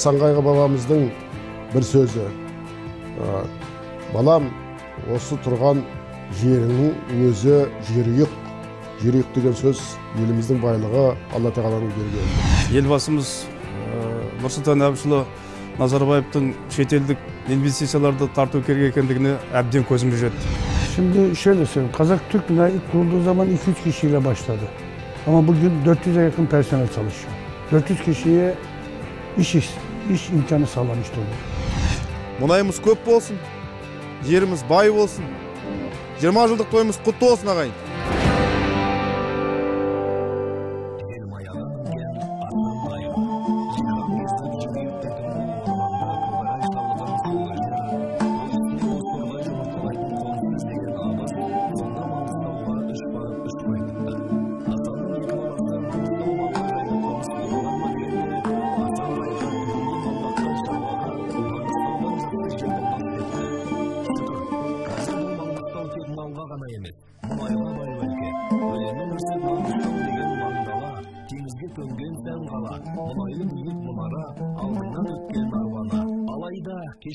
мынау асанқайғы бабамыздың бір сөзі. Балам осы тұрған жеріңнің өзі жерұйық жерұйық деген сөз еліміздің байлығы алла тағаланың бергені елбасымыз нұрсұлтан әбішұлы назарбаевтың шетелдік инвестицияларды тарту керек екендігіне әбден көзіміз жетті. Şimdi şöyle söyleyeyim, Kazak Türk ilk kurulduğu zaman 2-3 kişiyle başladı. Ama bugün 400'e yakın personel çalışıyor. 400 kişiye iş, iş, iş imkanı sağlamış durumda. мұнайымыз көп болсын жеріміз бай болсын жиырма жылдық тойымыз құтты болсын ағайын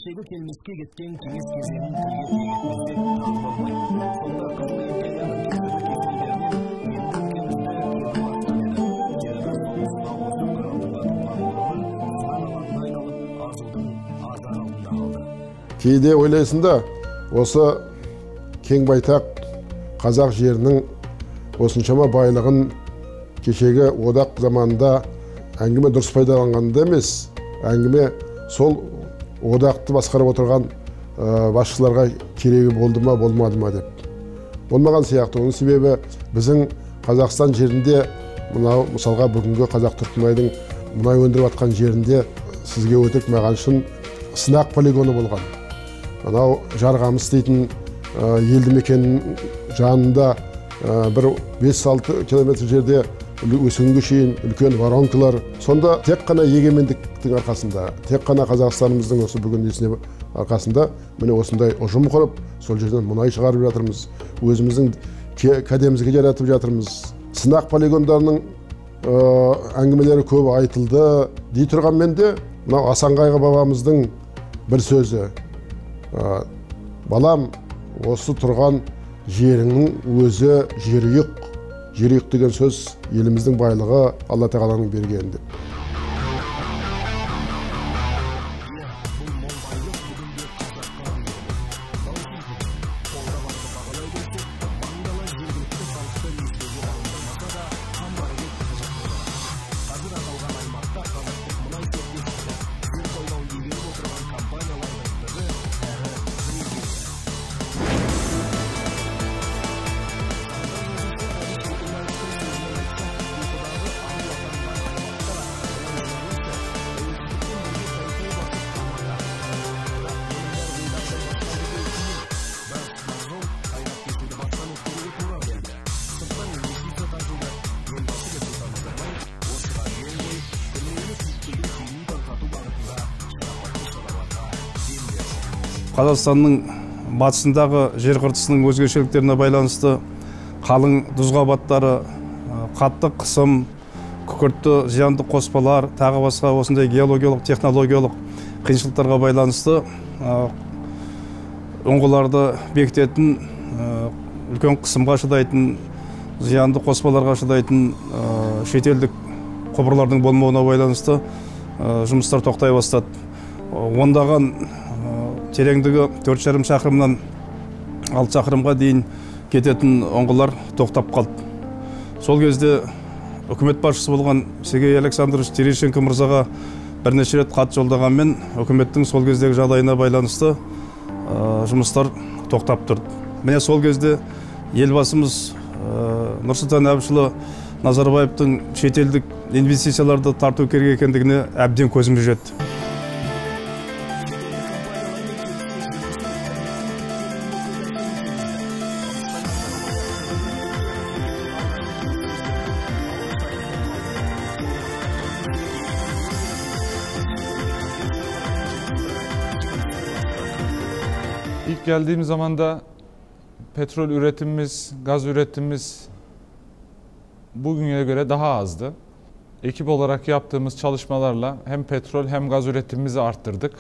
кешегі келмеске кеткен кеңес кезеңін кейде ойлайсың да осы кең байтақ қазақ жерінің осыншама байлығын кешегі одақ заманында әңгіме дұрыс пайдаланғанда емес әңгіме сол одақты басқарып отырған ә, басшыларға керегі болды ма болмады ма деп. Болмаған сияқты. Оның себебі біздің қазақстан жерінде мынау мысалға бүгінгі қазақ түркмұнайдың мұнай өндіріп жатқан жерінде сізге өтірік маған шын сынақ полигоны болған. Мынау жарғамыс дейтін ә, елді мекеннің жанында ә, бір 5-6 километр жерде өсімге шейін үлкен воронкалар сонда тек қана егемендіктің арқасында тек қана қазақстанымыздың осы бүгін несіне арқасында міне осындай ұжым құрып сол жерден мұнай шығарып жатырмыз өзіміздің кәдемізге жаратып жатырмыз сынақ полигондарының әңгімелері көп айтылды дей тұрғанмен де мынау асанқайғы бабамыздың бір сөзі балам осы тұрған жеріңнің өзі жерұйық жерұйық деген сөз еліміздің байлығы алла тағаланың бергені деп. Қазақстанның батысындағы жер қыртысының өзгешеліктеріне байланысты қалың тұз қабаттары қатты қысым күкіртті зиянды қоспалар тағы басқа осындай геологиялық технологиялық қиыншылықтарға байланысты ұңғыларды бекітетін үлкен қысымға шыдайтын зиянды қоспаларға шыдайтын шетелдік құбырлардың болмауына байланысты жұмыстар тоқтай бастады. Ондаған тереңдігі төрт жарым шақырымнан алты шақырымға дейін кететін ұңғылар тоқтап қалды. Сол кезде үкімет басшысы болған сергей александрович терещенко мырзаға бірнеше рет хат жолдағанмен үкіметтің сол кездегі жағдайына байланысты жұмыстар тоқтап тұрды. Міне сол кезде елбасымыз нұрсұлтан әбішұлы назарбаевтың шетелдік инвестицияларды тарту керек екендігіне әбден көзіміз жетті. Geldiğim zaman da petrol üretimimiz, gaz üretimimiz bugüne göre daha azdı. ekip olarak yaptığımız çalışmalarla hem petrol hem gaz üretimimizi arttırdık.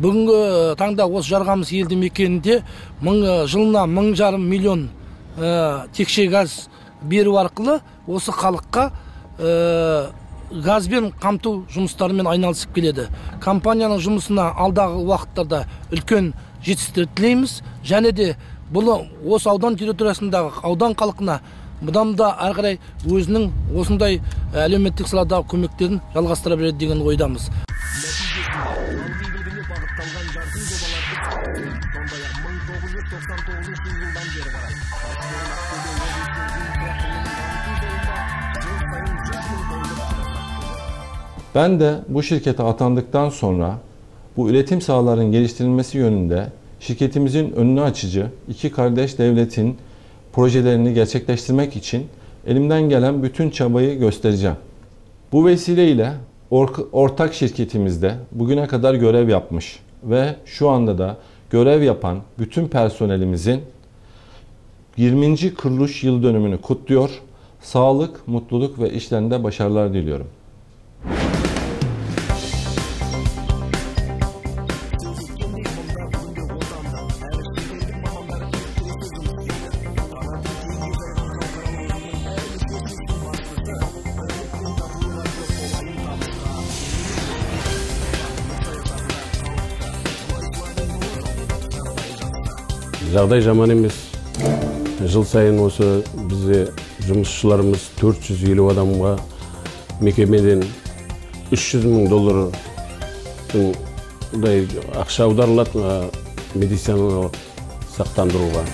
Бүгінгі таңда осы жарқамыс елді мекенінде мың жылына мың жарым миллион ә, текше газ беру арқылы осы халыққа ә, газбен қамту жұмыстарымен айналысып келеді. Компанияның жұмысына алдағы уақыттарда үлкен жетістіктер тілейміз. Және де бұл осы аудан территориясындағы аудан халқына бұдан да әрі қарай өзінің осындай әлеуметтік саладағы көмектерін жалғастыра береді деген ойдамыз. Ben de bu şirkete atandıktan sonra bu iletim sahalarının geliştirilmesi yönünde şirketimizin önünü açıcı iki kardeş devletin projelerini gerçekleştirmek için elimden gelen bütün çabayı göstereceğim. Bu vesileyle ortak şirketimizde bugüne kadar görev yapmış ve şu anda da görev yapan bütün personelimizin 20. kuruluş yıl dönümünü kutluyor. Sağlık, mutluluk ve işlerinde başarılar diliyorum. Жағдай жаман емес. Жыл сайын осы бізде жұмысшыларымыз 450 адамға мекемеден 300 мың доллардай ақша аударылады медициналық сақтандыруға.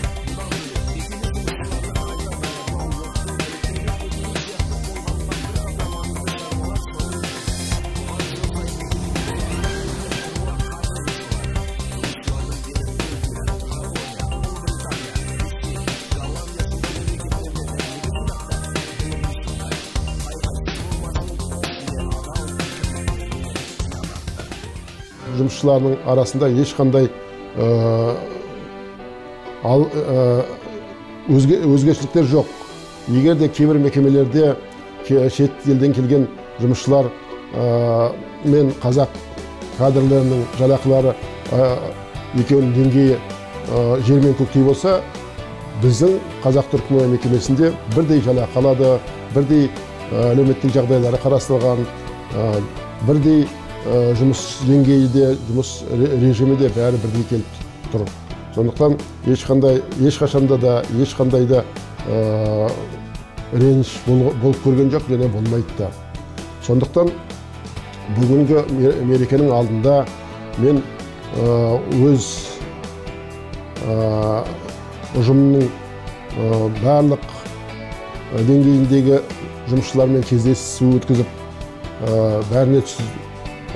Жұмысшыларының арасында ешқандай ал өзге, өзгешіліктер жоқ. Егер де кейбір мекемелерде шет елден келген жұмысшылар мен қазақ кадрлерінің жалақылары екеуінің деңгейі жер мен көктей болса біздің қазақ түрік мекемесінде бірдей жалақы алады бірдей әлеуметтік жағдайлары қарастырылған бірдей жұмыс деңгейі де жұмыс режимі де бәрі бірдей келіп тұр. Сондықтан ешқандай ешқашанда да ешқандай да реніш болып көрген жоқ және болмайды да. Сондықтан бүгінгі мерекенің алдында мен өз ұжымның барлық деңгейіндегі жұмысшылармен кездесу өткізіп бәріне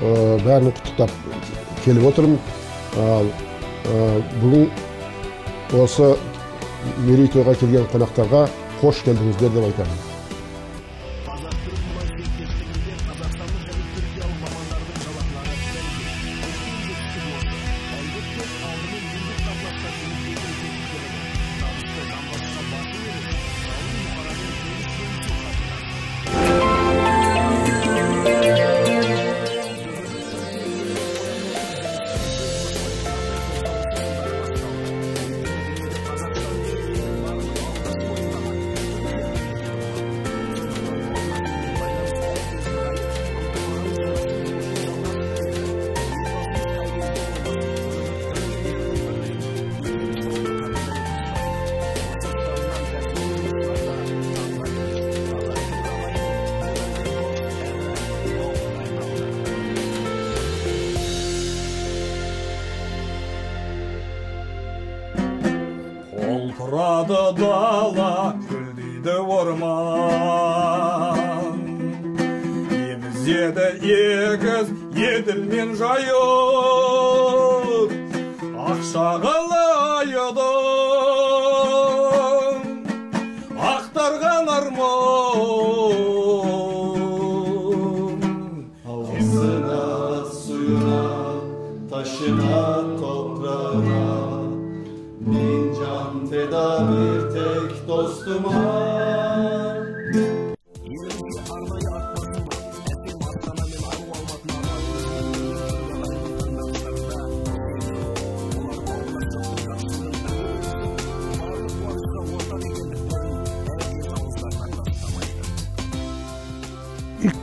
бәрін құттықтап келіп отырмын ал бүгін осы мерейтойға келген қонақтарға қош келдіңіздер деп айтамын baba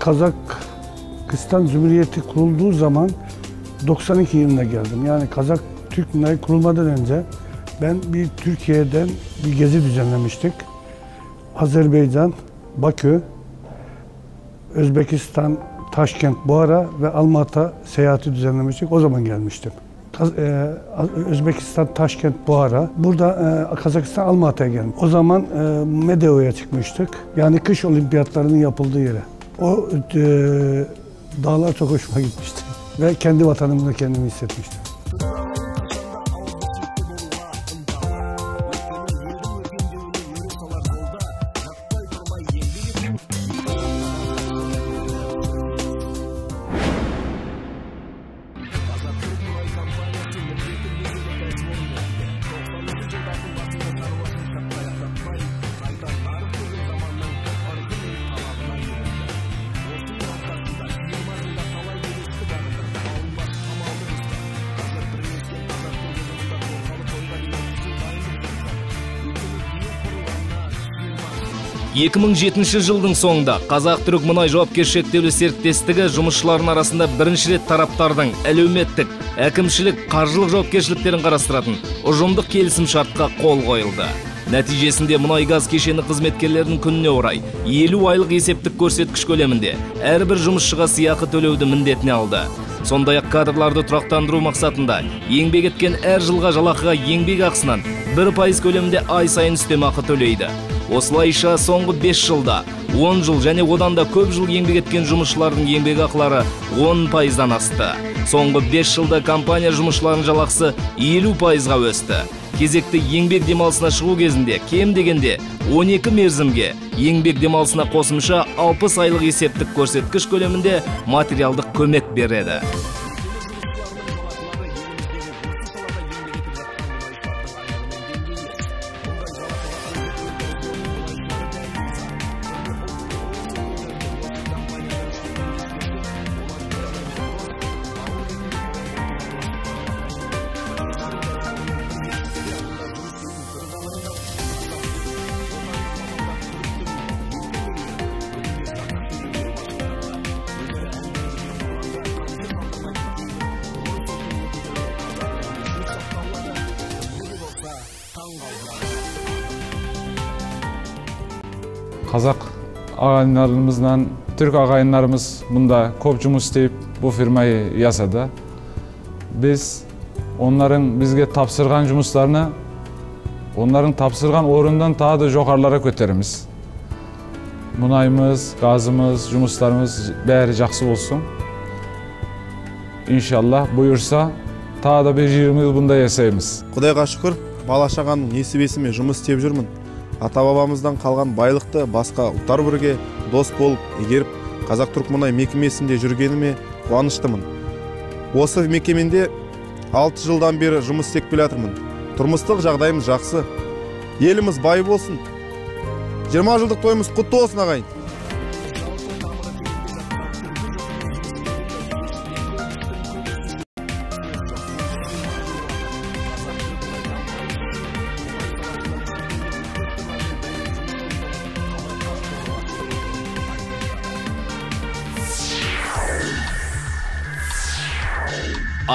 Kazakistan Cumhuriyeti kurulduğu zaman 92 yılında geldim. Yani Kazak Türk Münayı kurulmadan önce ben bir Türkiye'den bir gezi düzenlemiştik. Azerbaycan, Bakü, Özbekistan, Taşkent, Buhara ve Almatı seyahati düzenlemiştik. O zaman gelmiştim. E, Özbekistan, Taşkent, Buhara. Burada e, Kazakistan, Almatı'ya geldim. O zaman e, Medeo'ya çıkmıştık. Yani kış olimpiyatlarının yapıldığı yere. O e, dağlar çok hoşuma gitmişti. Ve kendi vatanımda kendimi hissetmiştim. Екі мың жетінші жылдың соңында қазақ түрік мұнай жауапкершілігі шектеулі серіктестігі жұмысшыларының арасында бірінші рет тараптардың әлеуметтік әкімшілік қаржылық жауапкершіліктерін қарастыратын ұжымдық келісім шартқа қол қойылды. Нәтижесінде мұнай газ кешені қызметкерлерінің күніне орай елу айлық есептік көрсеткіш көлемінде әрбір жұмысшыға сыйақы төлеуді міндетіне алды. Сондай ақ кадрларды тұрақтандыру мақсатында еңбек еткен әр жылға жалақыға еңбек ақысынан бір пайыз көлемінде ай сайын үстемақы төлейді. Осылайша соңғы 5 жылда 10 жыл және одан да көп жыл еңбек еткен жұмысшылардың еңбек ақылары 10 пайыздан асты. Соңғы 5 жылда компания жұмысшыларының жалақысы 50 пайызға өсті. Кезекті еңбек демалысына шығу кезінде кем дегенде 12 мерзімге еңбек демалысына қосымша 60 айлық есептік көрсеткіш көлемінде материалдық көмек береді. Қазақ ағайындарымыздан түрік ағайындарымыз мұнда көп жұмыс істеп бұл фирманы ясады біз onların бізге тапсырған жұмыстарны onların тапсырған орындан тағы да жоғарылара көтереміз мұнайымыз газымыз жұмыстарымыз бәрі жақсы болсын иншалла бұйырса тағы да бір жыл бұнда жасаймыз құдайға шүкір бала шағаның несібесімен жұмыс істеп жүрмін ата бабамыздан қалған байлықты басқа ұлттар бірге дос болып игеріп қазақ түрік мұнай мекемесінде жүргеніме қуаныштымын. Осы мекемеде алты жылдан бері жұмыс істеп келе жатырмын. Тұрмыстық жағдайымыз жақсы. Еліміз бай болсын. Жиырма жылдық тойымыз құтты болсын ағайын.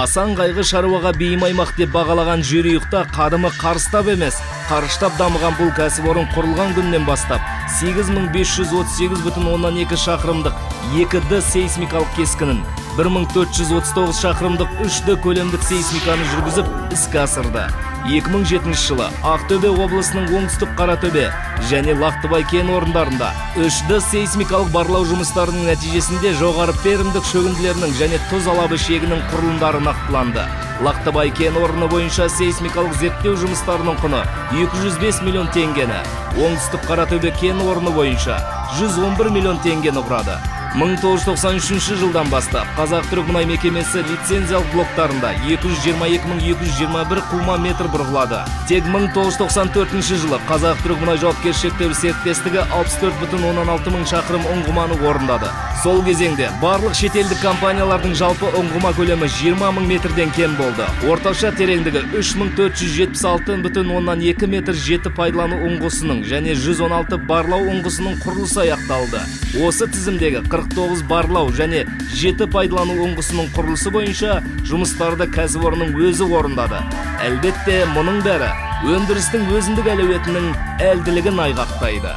Асан қайғы шаруаға бейім аймақ деп бағалаған жерұйықта қадымы қарыстап емес қарыштап дамыған бұл кәсіпорын құрылған күннен бастап 8538,2 шақырымдық 2D сейсмикалық кескінін 1439 шақырымдық 3D көлемдік сейсмиканы жүргізіп іске асырды. 2007 жылы Ақтөбе облысының оңтүстік Қаратөбе және Лақтыбай кен орындарында 3D сейсмикалық барлау жұмыстарының нәтижесінде жоғары перімдік шөгінділерінің және тұз алабы шегінің құрылымдары нақтыланды. Лақтыбай кен орны бойынша сейсмикалық зерттеу жұмыстарының құны 205 миллион теңгені, оңтүстік Қаратөбе кен орны бойынша 111 миллион теңгені құрады. 1993 жылдан бастап Қазақ түрік мұнай мекемесі лицензиялық блоктарында 222.221 құлма метр бұрғылады. Тек 1994 жылы Қазақ түрік мұнай жауапкершілігі шектеулі серіктестігі 64,16 мың шақырым ұңғыманы орындады. Сол кезеңде барлық шетелдік компаниялардың жалпы ұңғыма көлемі 20 мың метрден кем болды. Орташа тереңдігі 3476,2 метр жеті пайдалану ұңғысының және 116 барлау ұңғысының құрылысы аяқталды. Осы тізімдегі 49 барлау және жеті пайдалану ұңғысының құрылысы бойынша жұмыстарды кәсіпорынның өзі орындады. Әлбетте, мұның бәрі өндірістің өзіндік әлеуетінің әлділігін айғақтайды.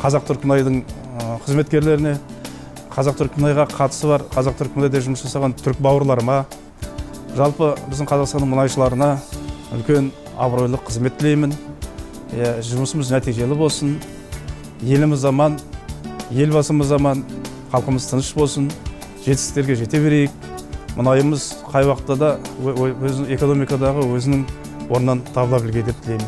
қазақ түрік мұнайдың ә, қызметкерлеріне қазақ түрік мұнайға қатысы бар қазақ түрік мұнайда жұмыс жасаған түрік бауырларыма жалпы біздің қазақстанның мұнайшыларына үлкен абыройлы қызмет тілеймін жұмысымыз нәтижелі болсын еліміз аман елбасымыз аман халқымыз тыныш болсын жетістіктерге жете берейік. Мұнайымыз қай уақытта да өзінің экономикадағы өзінің орнын табыла білге деп тілеймін.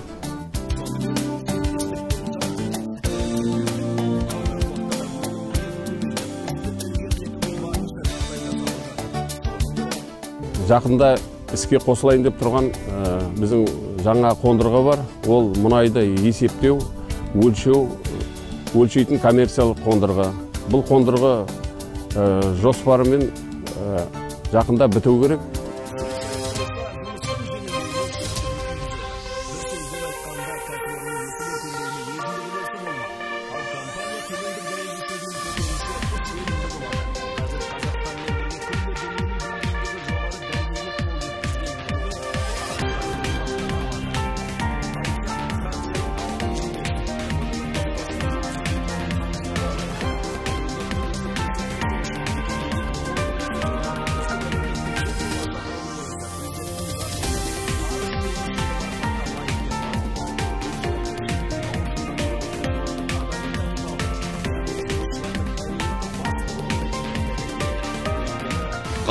Жақында іске қосылайын деп тұрған біздің жаңа қондырғы бар. Ол мұнайды есептеу өлшеу өлшейтін коммерциялық қондырғы. Бұл қондырғы ә, жоспарымен ә, жақында біту керек.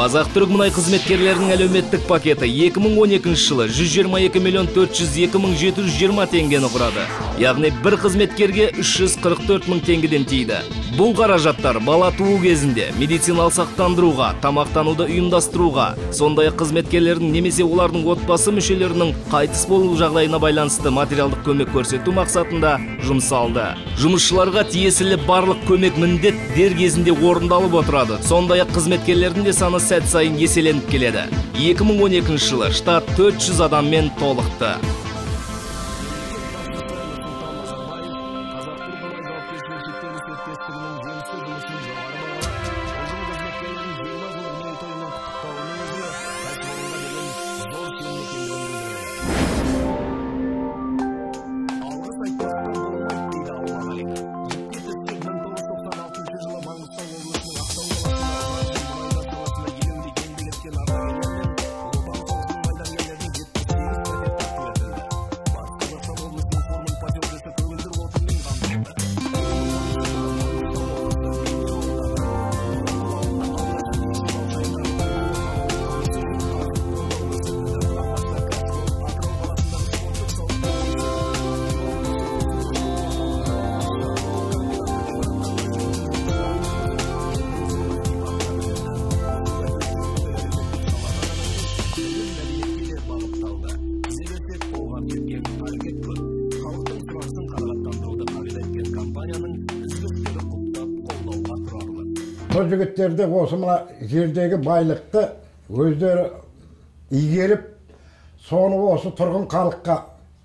Қазақ түрік мұнай қызметкерлерінің әлеуметтік пакеті 2012 жылы 122 миллион 402 мың 720 теңгені құрады. Яғни бір қызметкерге 344 мың теңгеден тиді. Бұл қаражаттар бала туу кезінде медициналық сақтандыруға, тамақтануды ұйымдастыруға, сондай қызметкерлердің немесе олардың отбасы мүшелерінің қайтыс болу жағдайына байланысты материалдық көмек көрсету мақсатында жұмсалды. Жұмысшыларға тиесілі барлық көмек міндет дер кезінде орындалып отырады. Сондай қызметкерлердің де саны сәт сайын еселеніп келеді. 2012 жылы штат 400 адаммен толықты. Жігіттерді осы мына жердегі байлықты өздері игеріп соны осы тұрғын халыққа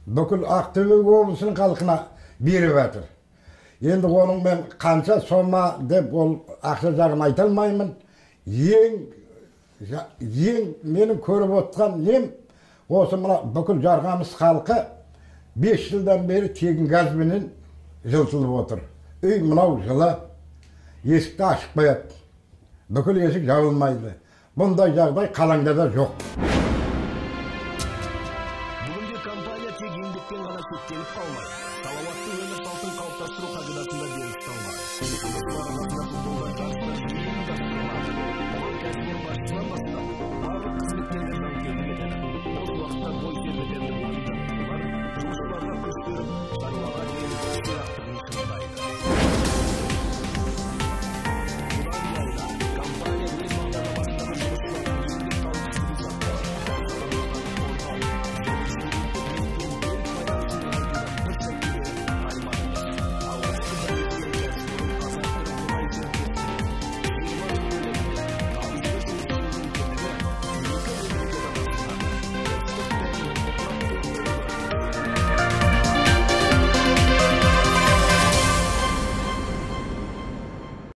бүкіл ақтөбе облысының халқына беріп жатыр. Енді оның мен қанша сома деп ол ақша жағын айта алмаймын. Ең ең менің көріп отқан нем осы мына бүкіл жарқамыс халқы бес жылдан бері тегін газбенен жылытылып отыр. Үй мынау жылы есікті ашып қояды. Бүкіл есік жабылмайды бұндай жағдай қалаңда да